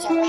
Gotcha.